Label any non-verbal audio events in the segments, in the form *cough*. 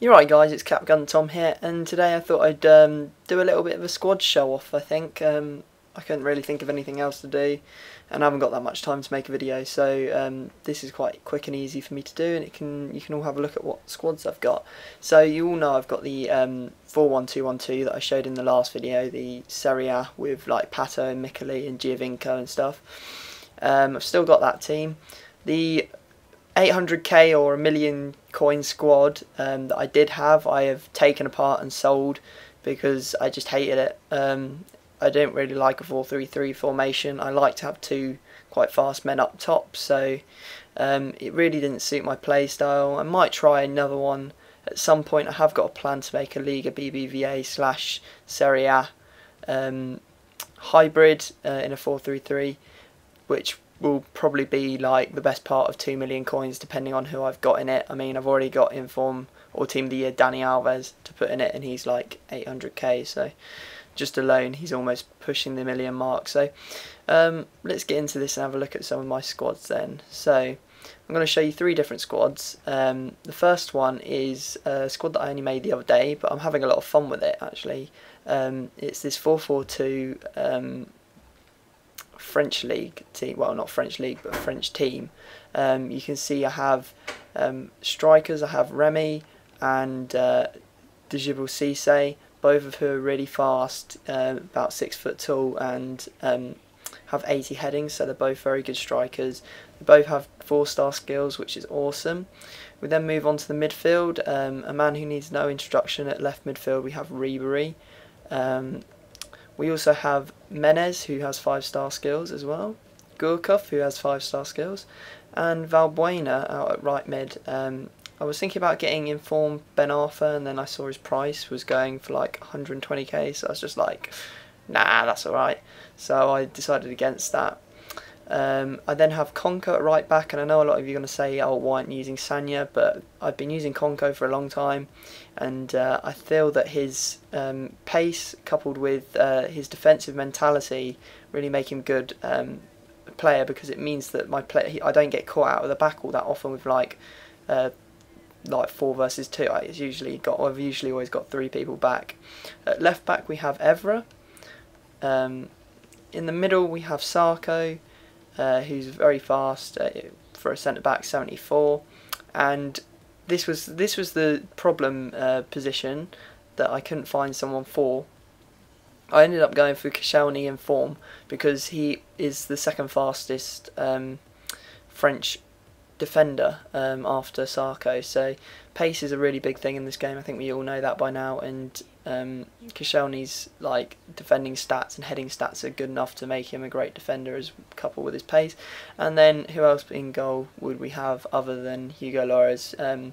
You're right guys, it's Capgun Tom here and today I thought I'd um, do a little bit of a squad show off I think. Um, I couldn't really think of anything else to do and I haven't got that much time to make a video so um, this is quite quick and easy for me to do and it can you can all have a look at what squads I've got. So you all know I've got the um, 4-1-2-1-2 that I showed in the last video, the Serie A with like Pato and Miccoli and Giovinco and stuff. Um, I've still got that team. The 800k or a million coin squad um, that I did have, I have taken apart and sold because I just hated it. Um, I don't really like a 4-3-3 formation. I like to have two quite fast men up top, so um, it really didn't suit my play style. I might try another one at some point. I have got a plan to make a Liga BBVA slash Serie A um, hybrid uh, in a 4-3-3, which will probably be like the best part of 2 million coins depending on who I've got in it. I mean, I've already got Inform or Team of the Year Dani Alves to put in it, and he's like 800k, so just alone he's almost pushing the million mark. So um, let's get into this and have a look at some of my squads then. So I'm going to show you three different squads. Um, the first one is a squad that I only made the other day, but I'm having a lot of fun with it actually. Um, it's this 4-4-2 um, French league team, well not French league but French team, um, you can see I have um, strikers, I have Remy and uh, Djibril Cisse, both of who are really fast, uh, about six foot tall and um, have 80 headings, so they're both very good strikers. They both have four star skills, which is awesome. We then move on to the midfield, um, a man who needs no introduction at left midfield, we have Ribery. Um, we also have Menez, who has five star skills as well, Gourcuff, who has five star skills, and Valbuena out at right mid. Um, I was thinking about getting informed Ben Arfa, and then I saw his price was going for like 120k, so I was just like, nah, that's alright. So I decided against that. Um, I then have Konko at right back, and I know a lot of you are going to say, oh, why aren't you using Sagna? But I've been using Konko for a long time, and uh, I feel that his um, pace coupled with uh, his defensive mentality really make him a good um, player because it means that my play I don't get caught out of the back all that often with like uh, like four versus two. I usually got I've usually always got three people back. At left back we have Evra. Um, in the middle we have Sakho uh, who's very fast uh, for a centre back, 74, and this was this was the problem uh, position that I couldn't find someone for. I ended up going for Koscielny in form because he is the second fastest um, French defender um, after Sakho. So pace is a really big thing in this game. I think we all know that by now. And um, Koscielny's like defending stats and heading stats are good enough to make him a great defender, as coupled with his pace. And then who else in goal would we have other than Hugo Lloris? Um,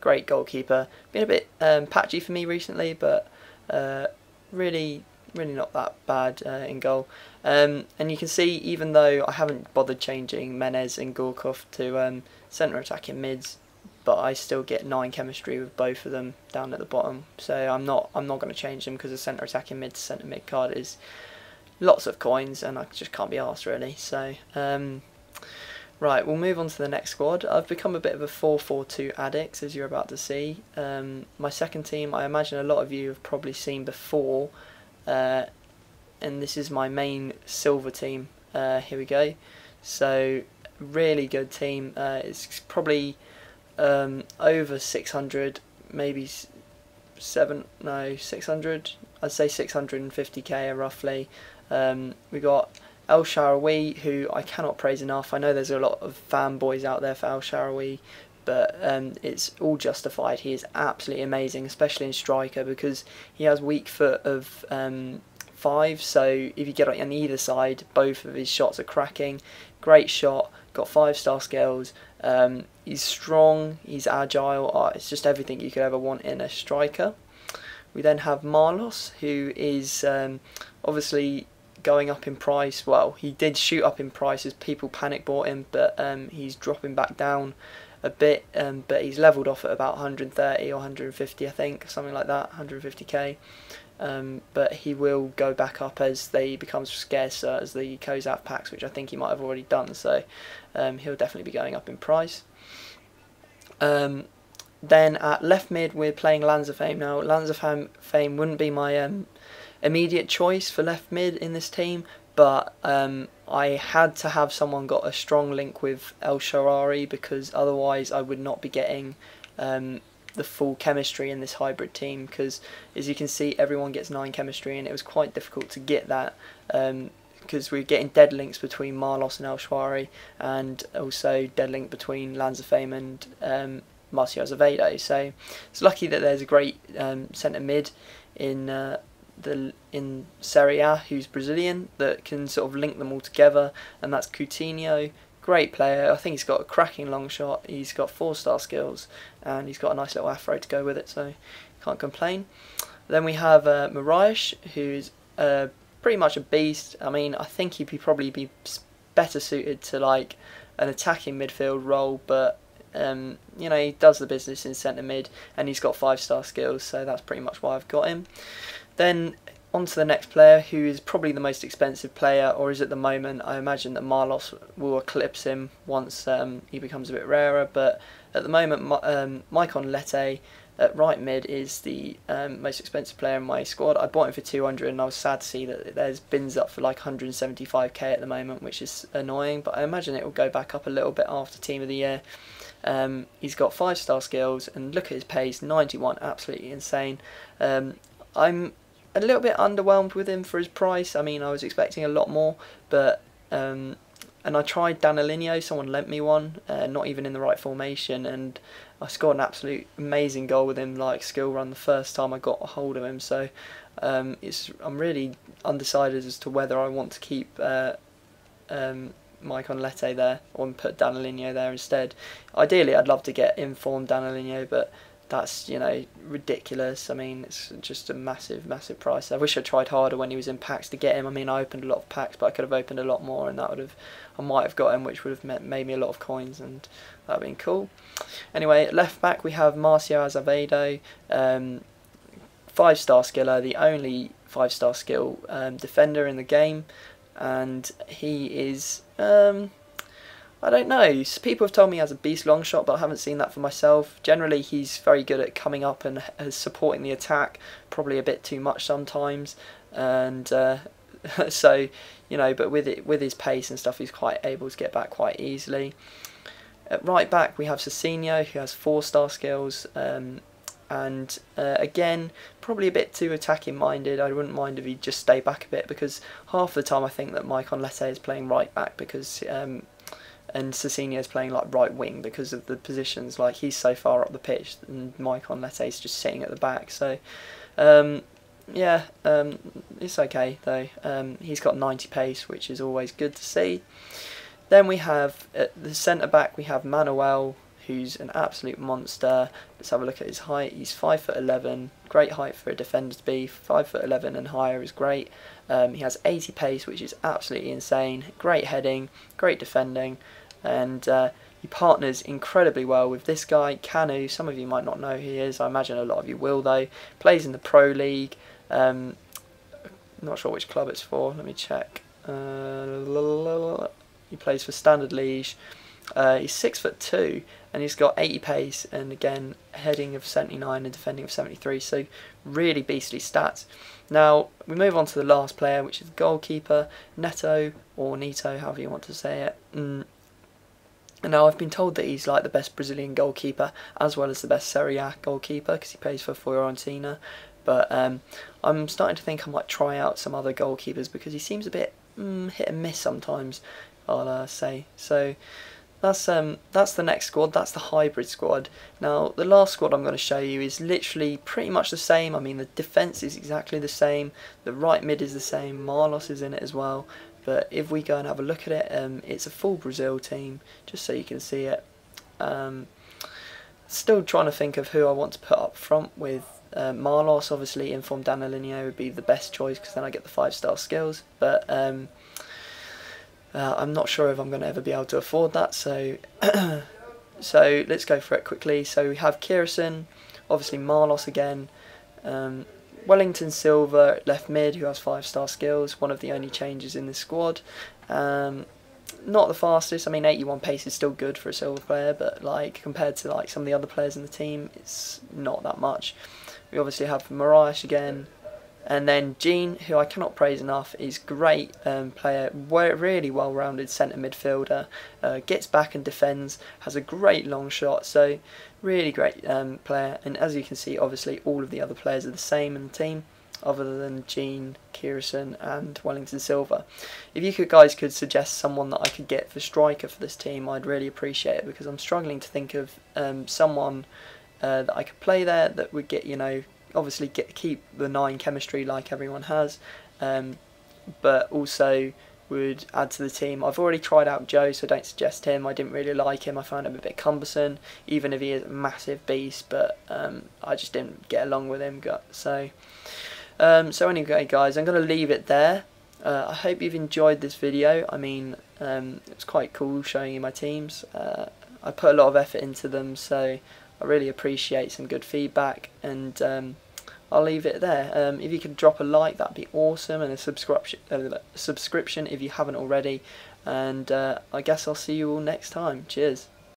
great goalkeeper. Been a bit um, patchy for me recently, but uh, really really not that bad uh, in goal. Um, and you can see, even though I haven't bothered changing Menez and Gourcuff to um, centre attacking mids, but I still get nine chemistry with both of them down at the bottom. So I'm not I'm not going to change them because the centre attacking mid to centre mid card is lots of coins, and I just can't be asked really. So. Um, Right, we'll move on to the next squad. I've become a bit of a 4-4-2 addict, as you're about to see. Um, my second team, I imagine a lot of you have probably seen before, uh, and this is my main silver team. Uh, here we go. So really good team. Uh, it's probably um, over 600, maybe seven, no 600. I'd say 650k roughly. Um, we got El Shaarawy, who I cannot praise enough. I know there's a lot of fanboys out there for El Shaarawy, but um, it's all justified. He is absolutely amazing, especially in striker, because he has weak foot of um, five. So if you get on either side, both of his shots are cracking. Great shot, got five star skills. Um, he's strong, he's agile. Oh, it's just everything you could ever want in a striker. We then have Marlos, who is um, obviously going up in price. Well, he did shoot up in price as people panic bought him, but um, he's dropping back down a bit, um, but he's leveled off at about 130 or 150, I think, something like that, 150k. Um, but he will go back up as they become scarcer as the COSAF packs, which I think he might have already done. So um, he'll definitely be going up in price. Um, then at left mid, we're playing Lanzafame. Now, Lands of Fame wouldn't be my um, immediate choice for left mid in this team, but um, I had to have someone got a strong link with El Shaarawy because otherwise I would not be getting um, the full chemistry in this hybrid team because as you can see everyone gets 9 chemistry and it was quite difficult to get that because um, we're getting dead links between Marlos and El Shaarawy and also dead link between Lanzafame and um, Marcio Azevedo. So it's lucky that there's a great um, centre mid in uh, the in Serie A who's Brazilian that can sort of link them all together, and that's Coutinho. Great player. I think he's got a cracking long shot. He's got four star skills, and he's got a nice little afro to go with it. So can't complain. Then we have uh, who's uh, pretty much a beast. I mean, I think he'd be probably be better suited to like an attacking midfield role, but um, you know, he does the business in centre mid and he's got five star skills, so that's pretty much why I've got him. Then on to the next player who is probably the most expensive player, or is at the moment. I imagine that Marlos will eclipse him once um, he becomes a bit rarer, but at the moment, um, Maicon Leite at right mid is the um, most expensive player in my squad. I bought him for 200 and I was sad to see that there's bins up for like 175k at the moment, which is annoying, but I imagine it will go back up a little bit after Team of the Year. Um, he's got five star skills and look at his pace 91 absolutely insane um, I'm a little bit underwhelmed with him for his price. I mean I was expecting a lot more but um, and I tried Danilinho someone lent me one uh, not even in the right formation and I scored an absolute amazing goal with him like skill run the first time I got a hold of him. So um, it's I'm really undecided as to whether I want to keep uh, um, Maicon Leite there or put Danilinho there instead. Ideally, I'd love to get informed Danilinho, but that's you know ridiculous. I mean, it's just a massive, massive price. I wish I tried harder when he was in packs to get him. I mean, I opened a lot of packs, but I could have opened a lot more, and that would have, I might have got him, which would have made me a lot of coins, and that would have been cool. Anyway, left back we have Marcio Azevedo, um, five star skiller, the only five star skill um, defender in the game and he is um, I don't know. People have told me he has a beast long shot, but I haven't seen that for myself. Generally, he's very good at coming up and uh, supporting the attack, probably a bit too much sometimes, and uh, *laughs* so you know. But with it, with his pace and stuff, he's quite able to get back quite easily. At right back, we have Cicinho, who has four star skills. Um, and uh, again probably a bit too attacking minded I wouldn't mind if he'd just stay back a bit because half the time I think that Maicon Leite is playing right back because um, and is playing like right wing because of the positions like he's so far up the pitch and Leite is just sitting at the back so um, yeah um, it's okay though um, he's got 90 pace which is always good to see then we have at the centre back we have Manuel who's an absolute monster. Let's have a look at his height. He's five foot eleven, great height for a defender to be. Five foot eleven and higher is great. Um, he has 80 pace, which is absolutely insane. Great heading, great defending, and uh, he partners incredibly well with this guy, Kanu. Some of you might not know who he is. I imagine a lot of you will though. Plays in the Pro League. Um, not sure which club it's for. Let me check. Uh, he plays for Standard Liège. Uh, he's six foot two, and he's got 80 pace, and again heading of 79 and defending of 73. So really beastly stats. Now we move on to the last player, which is goalkeeper Neto or Nito, however you want to say it. Mm. Now I've been told that he's like the best Brazilian goalkeeper as well as the best Serie A goalkeeper because he plays for Fiorentina. But um, I'm starting to think I might try out some other goalkeepers because he seems a bit mm, hit and miss sometimes. I'll uh, say. So that's um that's the next squad. That's the hybrid squad. Now the last squad I'm going to show you is literally pretty much the same. I mean the defense is exactly the same. The right mid is the same. Marlos is in it as well but if we go and have a look at it um, it's a full Brazil team just so you can see it. Um, still trying to think of who I want to put up front with. Uh, Marlos obviously informed Danilinho would be the best choice because then I get the five star skills. But um, uh, I'm not sure if I'm going to ever be able to afford that, so *clears throat* so let's go for it quickly. So we have Kieran, obviously Marlos again, um, Wellington Silva left mid who has five star skills, one of the only changes in the squad. Um, not the fastest. I mean, 81 pace is still good for a silver player, but like compared to like some of the other players in the team, it's not that much. We obviously have Moraes again, and then Jean, who I cannot praise enough, is great um, player, really well-rounded centre midfielder, uh, gets back and defends, has a great long shot, so really great um, player. And as you can see, obviously all of the other players are the same in the team, other than Jean, Kieran, and Wellington Silva. If you could, guys could suggest someone that I could get for striker for this team, I'd really appreciate it because I'm struggling to think of um, someone uh, that I could play there that would get you know obviously get keep the nine chemistry like everyone has, um, but also would add to the team. I've already tried out Joe, so don't suggest him. I didn't really like him. I found him a bit cumbersome, even if he is a massive beast. But um, I just didn't get along with him. So, um, so anyway, guys, I'm going to leave it there. Uh, I hope you've enjoyed this video. I mean, um, quite cool showing you my teams. Uh, I put a lot of effort into them, so I really appreciate some good feedback. And um, I'll leave it there. Um, if you could drop a like, that'd be awesome, and a subscription, uh, subscription if you haven't already. And uh, I guess I'll see you all next time. Cheers.